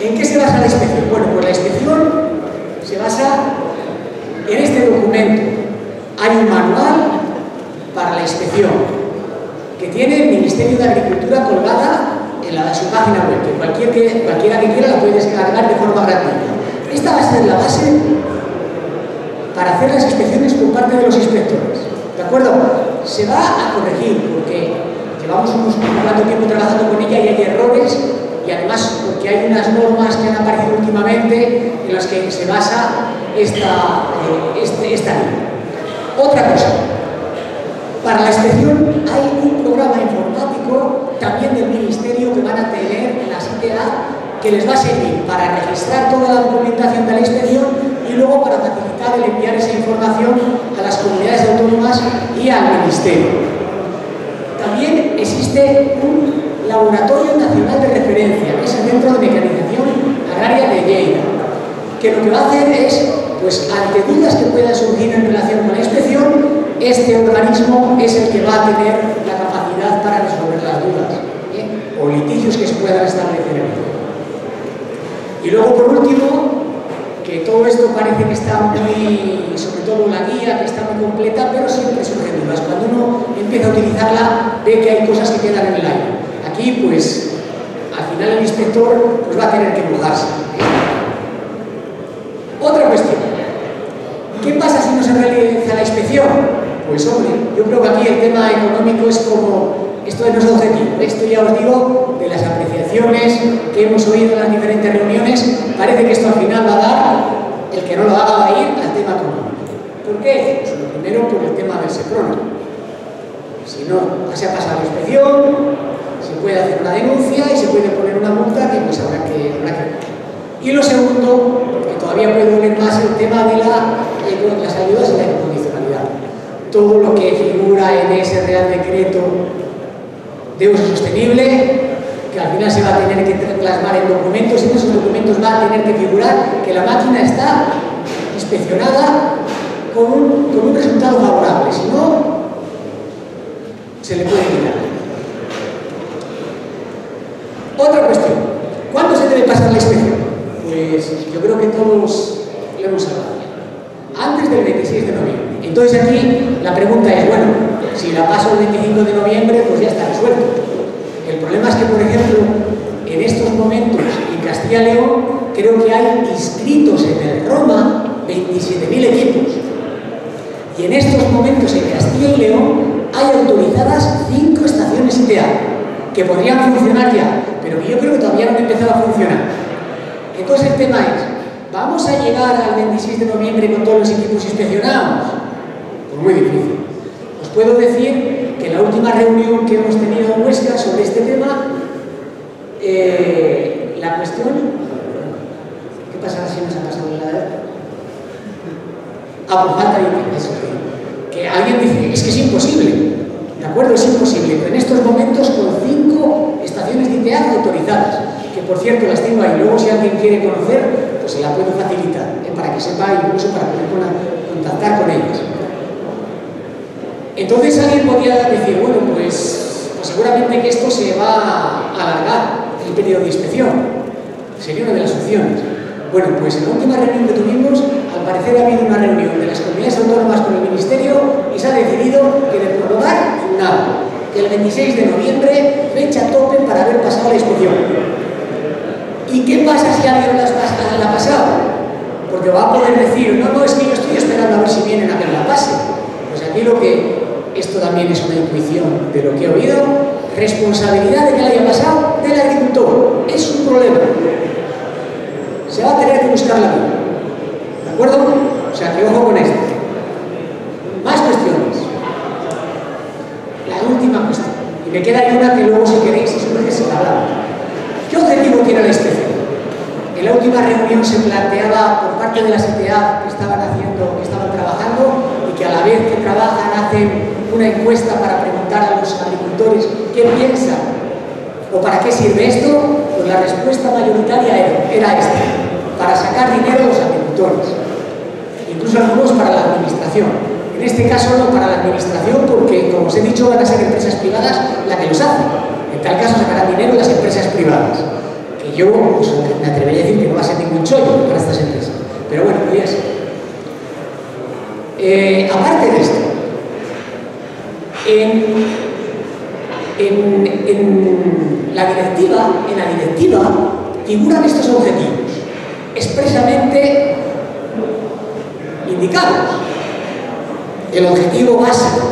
¿En qué se basa la inspección? Bueno, pues la inspección se basa en este documento. Hay un manual para la inspección que tiene el Ministerio de Agricultura colgada en la, su página web, que, cualquier cualquiera que quiera la puede descargar de forma gratuita. Esta va a ser la base para hacer las inspecciones por parte de los inspectores. ¿De acuerdo? Se va a corregir porque llevamos unos cuanto tiempo trabajando con ella y hay errores y además porque hay unas normas que han aparecido últimamente en las que se basa esta, eh, este, esta. Otra cosa, para la inspección hay un programa informático también del Ministerio que van a tener en la CTA que les va a servir para registrar toda la documentación de la inspección y luego para facilitar el enviar esa información a las comunidades autónomas y al Ministerio. También existe un laboratorio nacional de referencia, es el Centro de Mecanización Agraria de Lleida, que lo que va a hacer es, pues ante dudas que puedan surgir en relación con la inspección, este organismo es el que va a tener la capacidad para resolver las dudas ¿eh? o litigios que se puedan establecer. Y luego, por último, que todo esto parece que está muy, sobre todo la guía, que está muy completa, pero siempre surgen dudas. Cuando uno empieza a utilizarla, ve que hay cosas que quedan en el aire. Aquí, pues, al final el inspector pues, va a tener que mojarse. Otra cuestión. ¿Qué pasa si no se realiza la inspección? Pues hombre, yo creo que aquí el tema económico es como esto no es objetivo, esto ya os digo de las apreciaciones que hemos oído en las diferentes reuniones, parece que esto al final va a dar, el que no lo haga va a ir al tema económico. ¿Por qué? Pues lo primero por el tema del SEPRON. Si no se ha pasado la inspección, se puede hacer una denuncia y se puede poner una multa que pues habrá que. Y lo segundo, que todavía puede doler más, el tema de la, las ayudas y la incondicionalidad. Todo lo que figura en ese Real Decreto de uso sostenible, que al final se va a tener que plasmar en documentos y en esos documentos va a tener que figurar que la máquina está inspeccionada con un, con un resultado favorable, si no, se le puede quitar. Otra cuestión, ¿cuándo se debe pasar la inspección? Pues yo creo que todos lo hemos hablado. Antes del 26 de noviembre. Entonces aquí la pregunta es, bueno, si la paso el 25 de noviembre, pues ya está resuelto. El problema es que, por ejemplo, en estos momentos en Castilla y León creo que hay inscritos en el Roma 27.000 equipos. Y en estos momentos en Castilla y León hay autorizadas 5 estaciones ITA que podrían funcionar ya, pero que yo creo que todavía no han empezado a funcionar. Entonces el tema es, ¿vamos a llegar al 26 de noviembre con todos los equipos inspeccionados? Pues muy difícil puedo decir que la última reunión que hemos tenido en Huesca sobre este tema, eh, la cuestión... ¿Qué pasará si nos ha pasado la Ah, por falta. Que alguien dice, es que es imposible. ¿De acuerdo? Es imposible. Pero en estos momentos con cinco estaciones de ITEA autorizadas, que por cierto las tengo ahí, luego si alguien quiere conocer, pues se la puedo facilitar, ¿eh? para que sepa incluso para poder contactar con ellas. Entonces alguien podría decir, bueno, pues, pues, seguramente que esto se va a alargar el periodo de inspección. Sería una de las opciones. Bueno, pues en la última reunión que tuvimos, al parecer ha habido una reunión de las comunidades autónomas con el Ministerio y se ha decidido que de prorrogar, nada. Que el 26 de noviembre, fecha tope para haber la. ¿Y qué pasa si alguien la ha pasado? Porque va a poder decir, no, no, es que yo estoy esperando a ver si vienen a que la pase. Pues aquí lo que esto también es una intuición de lo que he oído, responsabilidad de que le haya pasado del agricultor. Es un problema. Se va a tener que buscar la vida. ¿De acuerdo? O sea, que ojo con esto. Más cuestiones. La última cuestión. Y me queda una que luego si queréis, si surge, se la hablamos. ¿Qué objetivo tiene la inspección? En la se planteaba por parte de la CTA que estaban haciendo, que estaban trabajando y que a la vez que trabajan hacen una encuesta para preguntar a los agricultores qué piensan o para qué sirve esto, pues la respuesta mayoritaria era, esta, para sacar dinero a los agricultores, incluso algunos para la administración. En este caso no para la administración porque, como os he dicho, van a ser empresas privadas las que los hacen. En tal caso sacarán dinero las empresas privadas, yo pues, me atrevería a decir que no va a ser ningún chollo para estas empresas. Pero bueno, podría ser. Eh, aparte de esto, en, la directiva, en la directiva figuran estos objetivos expresamente indicados. El objetivo básico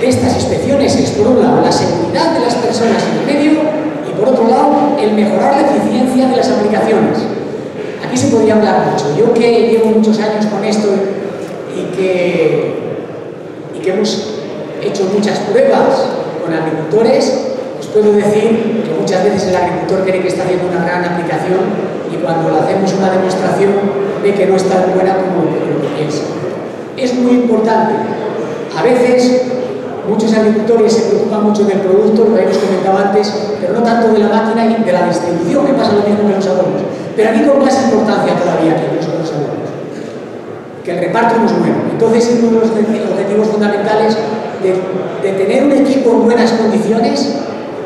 de estas inspecciones es, por un lado, la seguridad de las personas en el medio y, por otro lado, el mejorar la eficiencia de las aplicaciones. Aquí se podría hablar mucho. Yo que llevo muchos años con esto y que, y que hemos hecho muchas pruebas con agricultores, os puedo decir que muchas veces el agricultor cree que está haciendo una gran aplicación y cuando le hacemos una demostración ve que no es tan buena como lo piensa. Es muy importante. A veces muchos agricultores se preocupan mucho del producto, lo hemos comentado antes, pero no tanto de la máquina y de la distribución, que pasa lo mismo que los adornos. Pero aquí con más importancia todavía que los adornos. Que el reparto no es bueno. Entonces es uno de los objetivos fundamentales de tener un equipo en buenas condiciones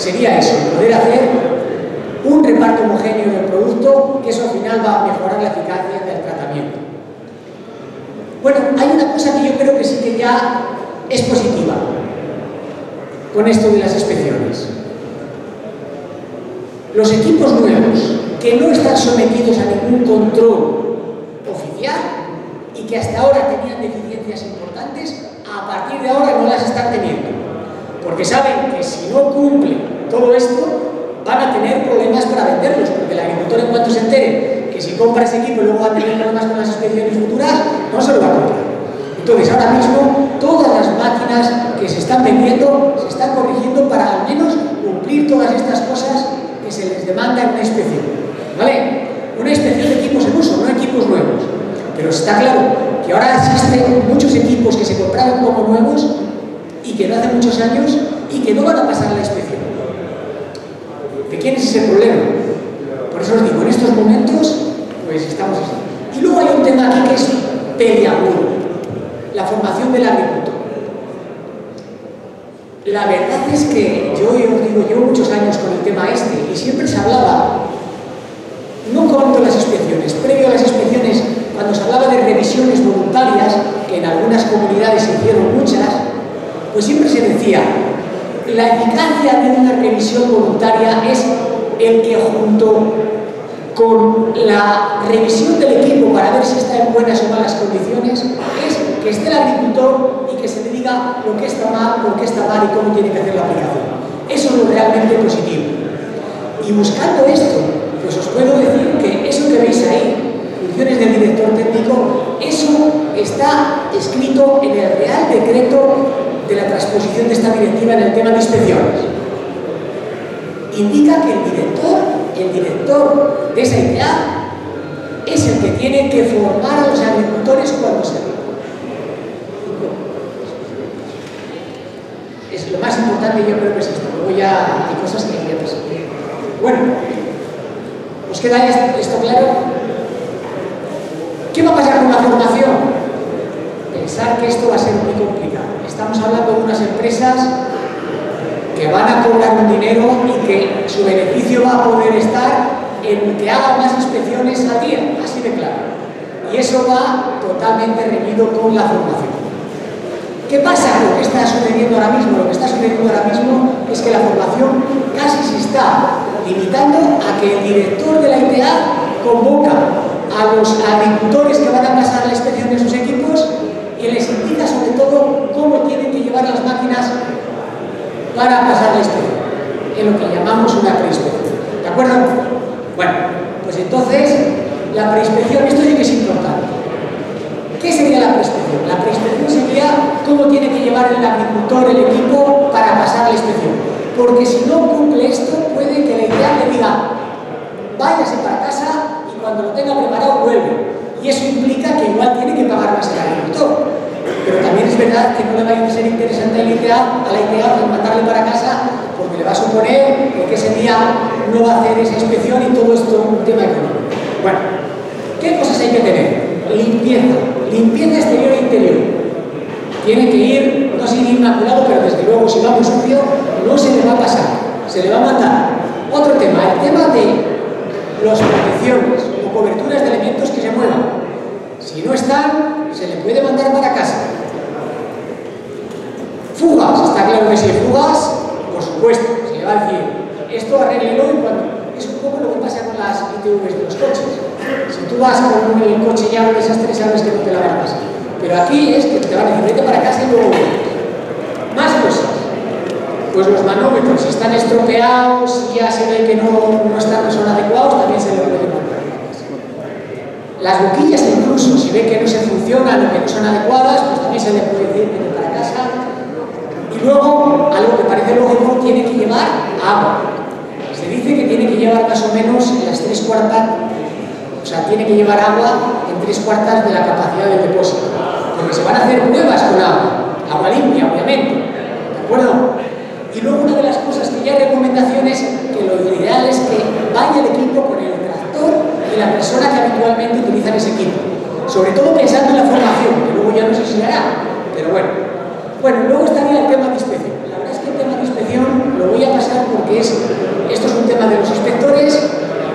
sería eso, poder hacer un reparto homogéneo del producto, que eso al final va a mejorar la eficacia del tratamiento. Bueno, hay una cosa que yo creo que sí que ya es positiva con esto de las inspecciones. Los equipos nuevos que no están sometidos a ningún control oficial y que hasta ahora tenían deficiencias importantes, a partir de ahora no las están teniendo. Porque saben que si no cumplen todo esto, van a tener problemas para venderlos, porque el agricultor en cuanto se entere que si compra ese equipo luego va a tener problemas con las inspecciones futuras, no se lo va a comprar. Entonces, ahora mismo, todas las máquinas que se están vendiendo se están corrigiendo para al menos cumplir todas estas cosas que se les demanda en una inspección. ¿Vale? Una inspección de equipos en uso, no equipos nuevos. Pero está claro que ahora existen muchos equipos que se compraron como nuevos y que no hace muchos años y que no van a pasar la inspección. ¿De quién es ese problema? Por eso os digo, en estos momentos, pues estamos así. Y luego hay un tema aquí que es peliagudo, la formación del agricultor. La verdad es que yo digo, llevo muchos años con el tema este y siempre se hablaba, no con las inspecciones, previo a las inspecciones, cuando se hablaba de revisiones voluntarias, que en algunas comunidades se hicieron muchas, pues siempre se decía, la eficacia de una revisión voluntaria es el que junto con la revisión del equipo para ver si está en buenas o malas condiciones es que esté el agricultor y que se le diga lo que está mal, por qué está mal y cómo tiene que hacer la aplicación. Eso es lo realmente positivo. Y buscando esto, pues os puedo decir que eso que veis ahí, funciones del director técnico, eso está escrito en el Real Decreto de la transposición de esta directiva en el tema de inspecciones. Indica que el director, el director de esa entidad, es el que tiene que formar a los agricultores cuando se lo más importante yo creo que es esto. Luego ya hay cosas que hay que pasar. Bueno, ¿os queda esto claro? ¿Qué va a pasar con la formación? Pensar que esto va a ser muy complicado estamos hablando de unas empresas que van a cobrar un dinero y que su beneficio va a poder estar en que hagan más inspecciones al día, así de claro. Y eso va totalmente reñido con la formación. ¿Qué pasa? Lo que está sucediendo ahora mismo, sucediendo ahora mismo es que la formación casi se está limitando a que el director de la ITA convoca a los agricultores que van a pasar la inspección de sus equipos y les indica sobre todo cómo tienen que llevar las máquinas para pasar la inspección, en lo que llamamos una preinspección. ¿De acuerdo? Bueno, pues entonces la preinspección, esto sí que es importante. ¿Qué sería la preinspección? La preinspección sería cómo tiene que llevar el agricultor el equipo para pasar la inspección. Porque si no cumple esto, puede que la idea le diga, váyase para casa y cuando lo tenga preparado vuelve y eso implica que igual tiene que pagar más el agricultor. Pero también es verdad que no le va a ser interesante a la ITA, a la ITA mandarle para casa porque le va a suponer que ese día no va a hacer esa inspección y todo esto un tema económico. Bueno, ¿qué cosas hay que tener? Limpieza, limpieza exterior e interior. Tiene que ir, no sin inmaculado, pero desde luego si va muy sucio, no se le va a pasar, se le va a mandar. Otro tema, el tema de las protecciones o coberturas de elementos que se muevan. Si no están, se le puede mandar para casa. Fugas, está claro que si hay fugas, por supuesto, se le va a decir, esto arreglelo y cuando... Es un poco lo que pasa con las ITVs de los coches. Si tú vas con el coche ya un desastre, sabes que no te la van a pasar. Pero aquí es que te van a decir, para casa y luego Más cosas. Pues los manómetros, si están estropeados, y ya se ve que no, no están, son adecuados, también se le puede mandar. Las boquillas incluso, si ve que no se funcionan o que no son adecuadas, pues también se le puede decir para casa. Y luego, algo que parece lógico, tiene que llevar agua. Dice que tiene que llevar más o menos las tres cuartas, o sea, tiene que llevar agua en tres cuartas de la capacidad del depósito. Porque se van a hacer pruebas con agua, agua limpia, obviamente. ¿De acuerdo? Y luego una de las cosas que ya hay recomendaciones, que lo ideal es que vaya el equipo con el tractor y la persona que habitualmente utiliza ese equipo. Sobre todo pensando en la formación, que luego ya no se enseñará, pero bueno. Bueno, luego estaría el tema de inspección. La verdad es que el tema de inspección lo voy a pasar porque es, esto es un tema de los inspectores,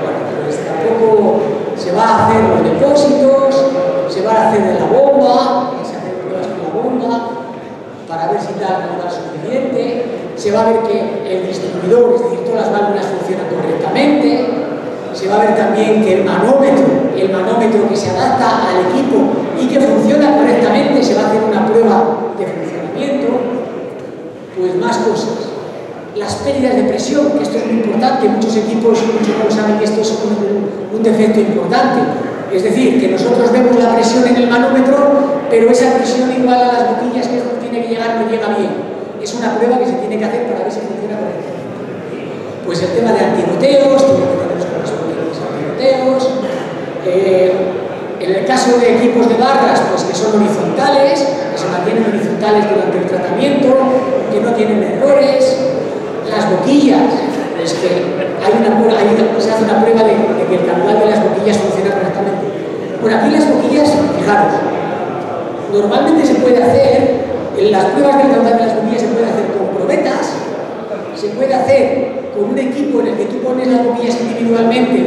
bueno, pues tampoco se va a hacer los depósitos, se va a hacer la bomba, se hacen pruebas con la bomba, para ver si da la suficiente, se va a ver que el distribuidor, es decir, todas las válvulas funcionan correctamente, se va a ver también que el manómetro, el manómetro que se adapta al equipo y que funciona correctamente, se va a hacer una prueba de funcionamiento, pues más cosas. Las pérdidas de presión, que esto es muy importante, muchos equipos, muchos no saben que esto es un, defecto importante. Es decir, que nosotros vemos la presión en el manómetro, pero esa presión igual a las boquillas que tiene que llegar no llega bien. Es una prueba que se tiene que hacer para ver si funciona correctamente. Pues el tema de antigoteos, eh, en el caso de equipos de barras, pues que son horizontales, que se mantienen horizontales durante el tratamiento, que no tienen errores. Las boquillas, pues que hay una, se hace una prueba de, que el caudal de las boquillas funciona correctamente. Bueno, aquí las boquillas, fijaros, normalmente se puede hacer, en las pruebas del caudal de las boquillas se puede hacer con probetas, se puede hacer con un equipo en el que tú pones las boquillas individualmente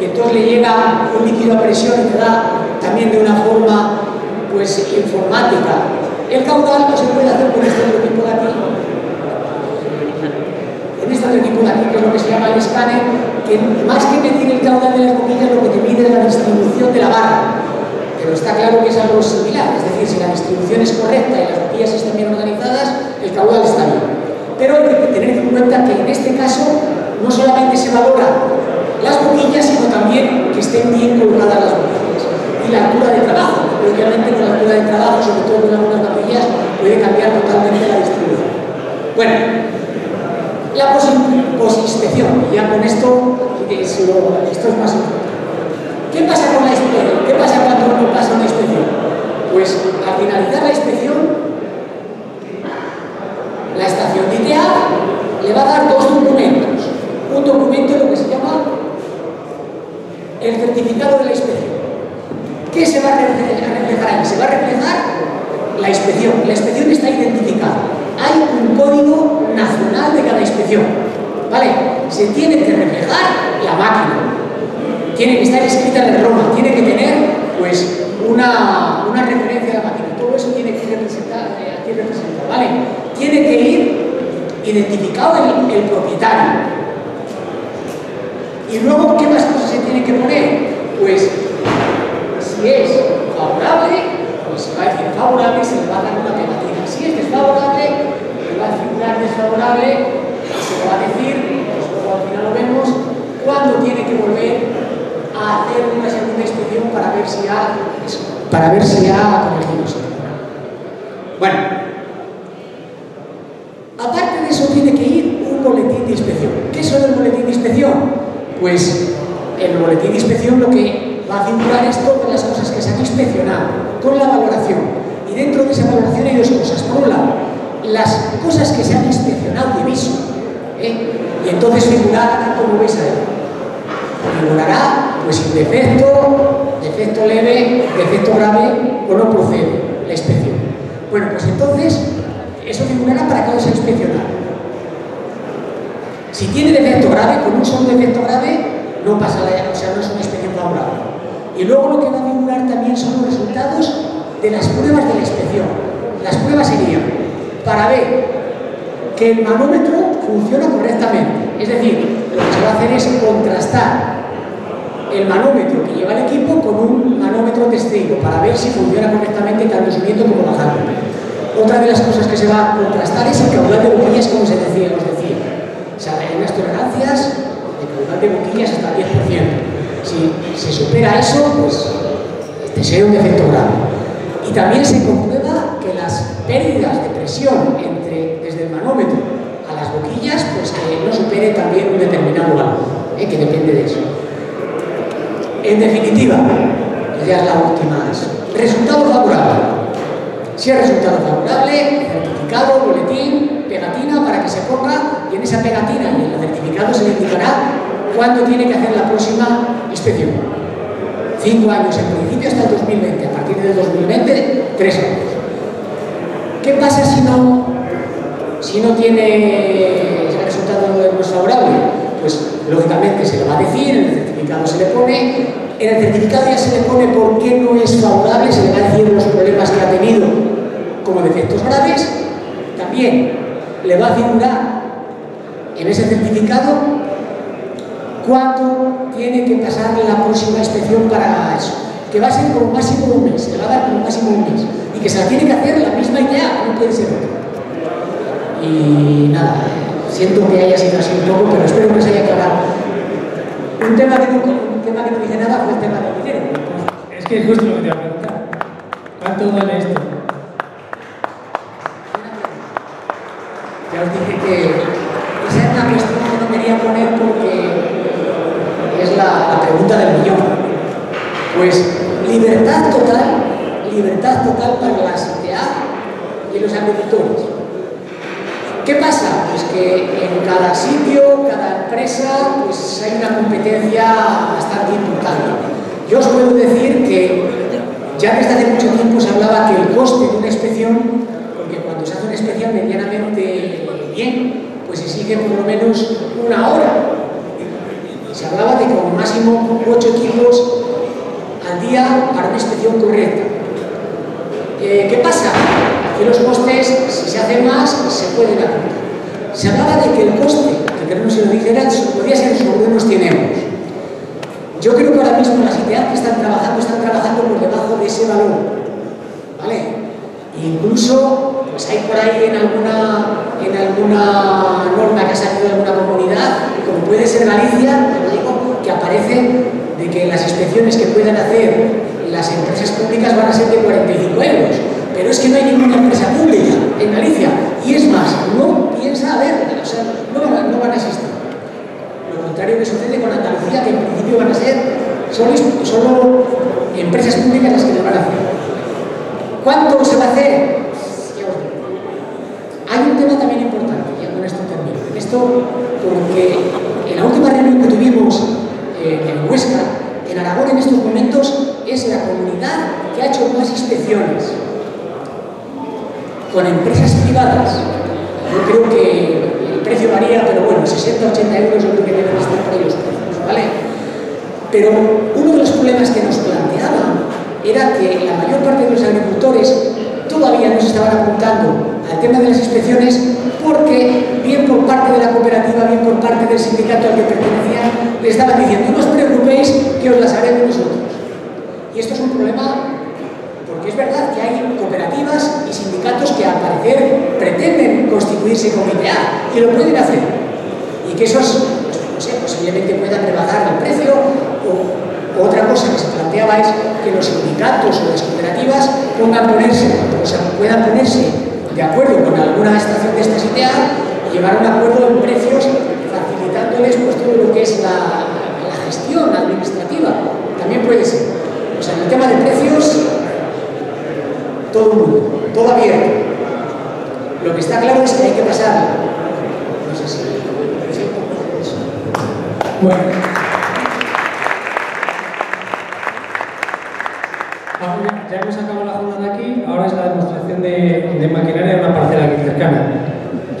y entonces le llega un líquido a presión y te da también de una forma pues informática. El caudal no se puede hacer con este otro tipo de aquí. Este otro tipo de aquí, que es lo que se llama el escáner, que más que medir el caudal de las boquillas, lo que te mide es la distribución de la barra. Pero está claro que es algo similar, es decir, si la distribución es correcta y las boquillas están bien organizadas, el caudal está bien. Pero hay que tener en cuenta que en este caso no solamente se valora las boquillas, sino también que estén bien colocadas las boquillas. Y la altura de trabajo, obviamente con la altura de trabajo, sobre todo con algunas boquillas, puede cambiar totalmente la distribución. Bueno, la posinspección, ya con esto, esto es más importante. ¿Qué pasa con la inspección? ¿Qué pasa cuando uno pasa una inspección? Pues al finalizar la inspección, la estación de ITEA le va a dar dos documentos. Un documento lo que se llama el certificado de la inspección. ¿Qué se va a reflejar ahí? Se va a reflejar la inspección. La inspección está identificada. Hay un código nacional de cada inspección. ¿Vale? Se tiene que reflejar la máquina. Tiene que estar escrita en el ROMA. Tiene que tener, pues, una, una referencia a la máquina. Todo eso tiene que ir representado, eh, aquí representado. ¿Vale? Tiene que ir identificado el, el propietario y luego, ¿qué más tienen que poner? Pues, si es favorable, pues va a decir favorable, se le va a dar una pegatina. Si es desfavorable, le va a figurar desfavorable, se le va a decir, pues al final lo vemos, cuándo tiene que volver a hacer una segunda inspección para ver si ha, para ver si ha corregido eso. Bueno, aparte de eso tiene que ir un boletín de inspección. ¿Qué es el boletín de inspección? Pues el boletín de lo que va a figurar es todas las cosas que se han inspeccionado, con la valoración. Y dentro de esa valoración hay dos cosas. Por un las cosas que se han inspeccionado de viso. ¿eh? Y entonces figurará, como veis ahí, figurará pues un defecto, defecto leve, defecto grave o no procede la inspección. Bueno, pues entonces eso figurará para cada se inspeccionado. Si tiene defecto grave, con un solo defecto grave, no pasa la, o sea, no es una inspección favorable. Y luego lo que va a figurar también son los resultados de las pruebas de la inspección. Las pruebas serían para ver que el manómetro funciona correctamente. Es decir, lo que se va a hacer es contrastar el manómetro que lleva el equipo con un manómetro testigo para ver si funciona correctamente tanto subiendo como bajando. Otra de las cosas que se va a contrastar es el caudal de boquillas, como se decía, os decía. O sea, hay unas tolerancias de caudal de boquillas hasta el 10%. Si se supera eso, pues este sería un defecto grave. Y también se comprueba que las pérdidas de presión entre, desde el manómetro a las boquillas, pues que no supere también un determinado valor, ¿eh? que depende de eso. En definitiva, ya es la última, resultado favorable. Si es resultado favorable, certificado, boletín, pegatina para que se ponga y en esa pegatina se le indicará cuándo tiene que hacer la próxima inspección. Cinco años en principio hasta el 2020. A partir del 2020, tres años. ¿Qué pasa si no, si no tiene el resultado no es favorable? Pues lógicamente se le va a decir, en el certificado se le pone, en el certificado ya se le pone por qué no es favorable, se le va a decir los problemas que ha tenido como defectos graves, también le va a figurar en ese certificado cuándo tiene que pasar la próxima inspección para eso, que va a ser como máximo un mes, se va a dar como máximo un mes, y que se la tiene que hacer la misma idea, no puede ser otra. Y nada, siento que haya sido así un poco, pero espero que se haya aclarado. Un tema que no, un tema que no dice nada fue el tema del dinero. Es que es justo lo que te iba a preguntar. ¿Cuánto vale esto? Ya os dije que esa es una cuestión que no quería poner porque es la, pregunta del millón. Pues libertad total, libertad total para la CTA y los agricultores. ¿Qué pasa? Pues que en cada sitio, cada empresa, pues hay una competencia bastante importante. Yo os puedo decir que ya desde hace mucho tiempo se hablaba que el coste de una inspección, porque cuando se hace una inspección medianamente bien, por lo menos una hora. Se hablaba de como máximo ocho equipos al día para una inspección correcta. Eh, ¿Qué pasa? Que los costes, si se hace más, se pueden apuntar. Se hablaba de que el coste, que queremos que lo dijeran, podría ser sobre unos 100 euros. Yo creo que ahora mismo las ideas que están trabajando están trabajando por debajo de ese valor. ¿Vale? Incluso, pues hay por ahí en alguna, en alguna norma que ha salido de alguna comunidad, como puede ser Galicia, digo, que aparece de que las inspecciones que puedan hacer las empresas públicas van a ser de 45 euros. Pero es que no hay ninguna empresa pública en Galicia. Y es más, no piensa haber, o sea, no van, a existir. Lo contrario que sucede con Andalucía, que en principio van a ser solo, solo empresas públicas las que lo van a hacer. ¿Cuánto se va a hacer? Hay un tema también importante, ya con esto termino. Esto porque en la última reunión que tuvimos eh, en Huesca, en Aragón en estos momentos es la comunidad que ha hecho más inspecciones con empresas privadas. Yo creo que el precio varía, pero bueno, 60, 80 euros yo creo que deben estar por ahí los precios, ¿vale? Pero uno de los problemas que nos planteaban era que la mayor parte de los agricultores todavía no se estaban apuntando al tema de las inspecciones porque, bien por parte de la cooperativa, bien por parte del sindicato al que pertenecían, les estaban diciendo, no os preocupéis que os las haremos nosotros. Y esto es un problema porque es verdad que hay cooperativas y sindicatos que al parecer pretenden constituirse como IPA y lo pueden hacer. Y que esos, pues, no sé, posiblemente puedan rebajar el precio o otra cosa que se planteaba es que los sindicatos o las cooperativas pongan ponerse, o sea, puedan ponerse de acuerdo con alguna estación de esta ITA y llegar a un acuerdo en precios facilitándoles pues, todo lo que es la, gestión administrativa. También puede ser. O sea, en el tema de precios, todo mundo, todo abierto. Lo que está claro es que hay que pasar. No sé si. Bueno. Ya hemos acabado la jornada aquí, ahora es la demostración de, de maquinaria de una parcela aquí cercana.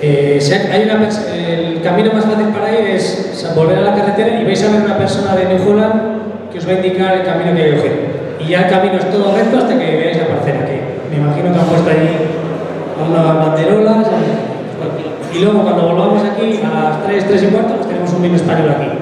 Eh, hay el camino más fácil para ir es volver a la carretera y vais a ver una persona de New Holland que os va a indicar el camino que hay que coger. Y ya el camino es todo recto hasta que veáis la parcela, que me imagino que han puesto allí unas banderolas. Y luego cuando volvamos aquí a las 3, 3 y cuarto, pues tenemos un vino español aquí.